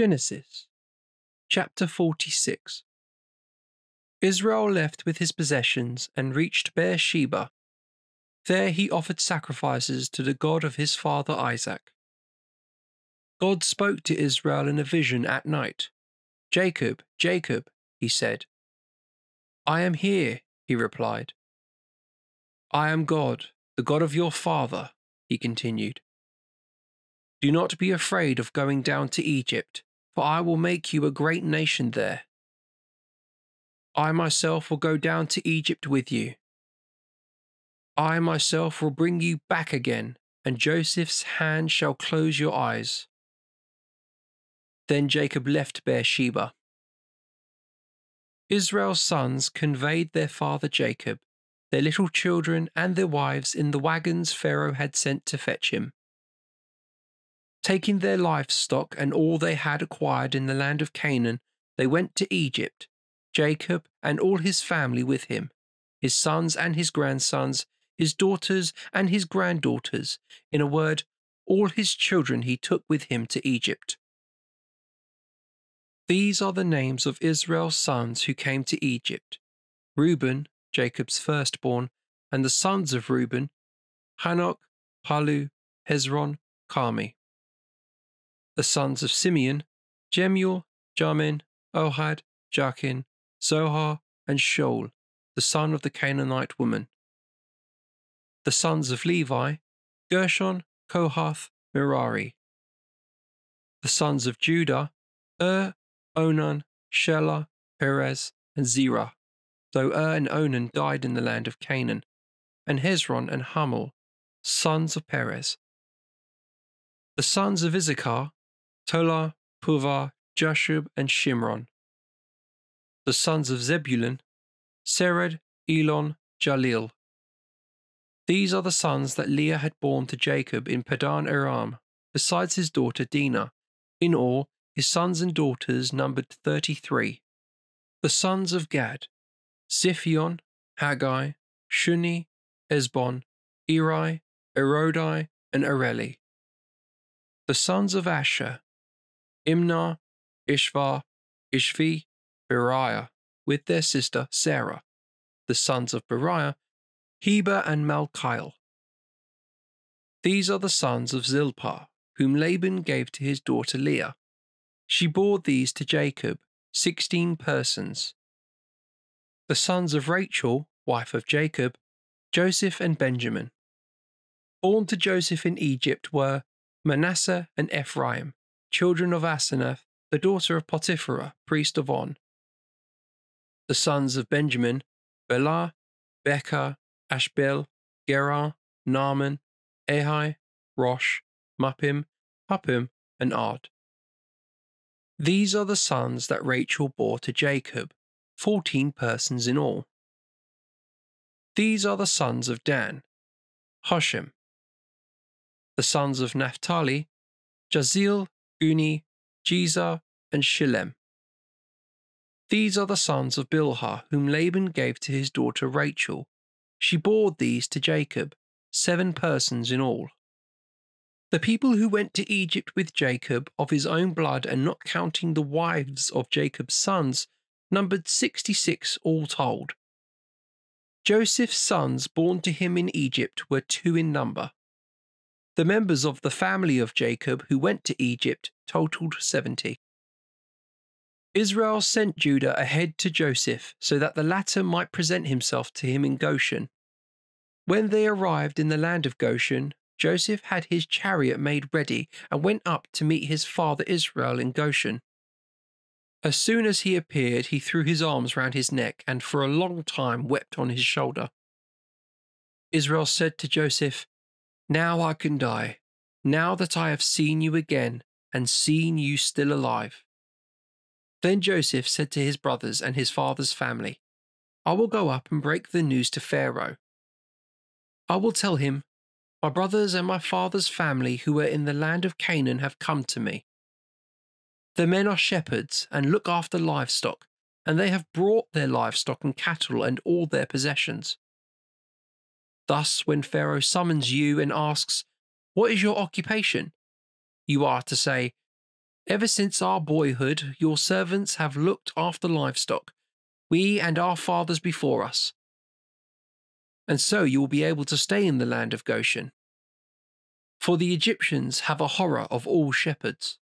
Genesis chapter 46 Israel left with his possessions and reached Beersheba. There he offered sacrifices to the God of his father Isaac. God spoke to Israel in a vision at night. Jacob, Jacob, he said. I am here, he replied. I am God, the God of your father, he continued. Do not be afraid of going down to Egypt, I will make you a great nation there. I myself will go down to Egypt with you. I myself will bring you back again, and Joseph's hand shall close your eyes. Then Jacob left Beersheba. Israel's sons conveyed their father Jacob, their little children, and their wives in the wagons Pharaoh had sent to fetch him. Taking their livestock and all they had acquired in the land of Canaan, they went to Egypt, Jacob and all his family with him, his sons and his grandsons, his daughters and his granddaughters, in a word, all his children he took with him to Egypt. These are the names of Israel's sons who came to Egypt Reuben, Jacob's firstborn, and the sons of Reuben, Hanok, Pallu, Hezron, Carmi the sons of Simeon, Jemuel, Jamin, Ohad, Jachin, Zohar, and Shaul, the son of the Canaanite woman. The sons of Levi, Gershon, Kohath, Merari. The sons of Judah, Ur, Onan, Shelah, Perez, and Zerah, though Ur and Onan died in the land of Canaan, and Hezron and Hamul, sons of Perez. The sons of Issachar, Tola, Puvah, Jashub, and Shimron. The sons of Zebulun, Sered, Elon, Jahleel. These are the sons that Leah had borne to Jacob in Padan Aram, besides his daughter Dinah. In all, his sons and daughters numbered thirty three. The sons of Gad, Ziphion, Haggai, Shuni, Ezbon, Eri, Arodi, and Areli. The sons of Asher, Imnah, Ishva, Ishvi, Beriah, with their sister Serah, the sons of Beriah, Heber and Malchiel. These are the sons of Zilpah, whom Laban gave to his daughter Leah. She bore these to Jacob, sixteen persons. The sons of Rachel, wife of Jacob, Joseph and Benjamin. Born to Joseph in Egypt were Manasseh and Ephraim children of Asenath, the daughter of Potiphera, priest of On. The sons of Benjamin, Bela, Becher, Ashbel, Gerar, Naaman, Ahi, Rosh, Muppim, Huppim, and Ard. These are the sons that Rachel bore to Jacob, fourteen persons in all. These are the sons of Dan, Hushim. The sons of Naphtali, Jahzeel, Guni, Jezer, and Shillem. These are the sons of Bilhah, whom Laban gave to his daughter Rachel. She bore these to Jacob, seven persons in all. The people who went to Egypt with Jacob of his own blood and not counting the wives of Jacob's sons numbered sixty six all told. Joseph's sons born to him in Egypt were two in number. The members of the family of Jacob who went to Egypt totaled 70. Israel sent Judah ahead to Joseph so that the latter might present himself to him in Goshen. When they arrived in the land of Goshen, Joseph had his chariot made ready and went up to meet his father Israel in Goshen. As soon as he appeared, he threw his arms round his neck and for a long time wept on his shoulder. Israel said to Joseph, now I can die, now that I have seen you again and seen you still alive. Then Joseph said to his brothers and his father's family, I will go up and break the news to Pharaoh. I will tell him, My brothers and my father's family who are in the land of Canaan have come to me. The men are shepherds and look after livestock, and they have brought their livestock and cattle and all their possessions. Thus, when Pharaoh summons you and asks, What is your occupation? you are to say, Ever since our boyhood, your servants have looked after livestock, we and our fathers before us. And so you will be able to stay in the land of Goshen. For the Egyptians have a horror of all shepherds.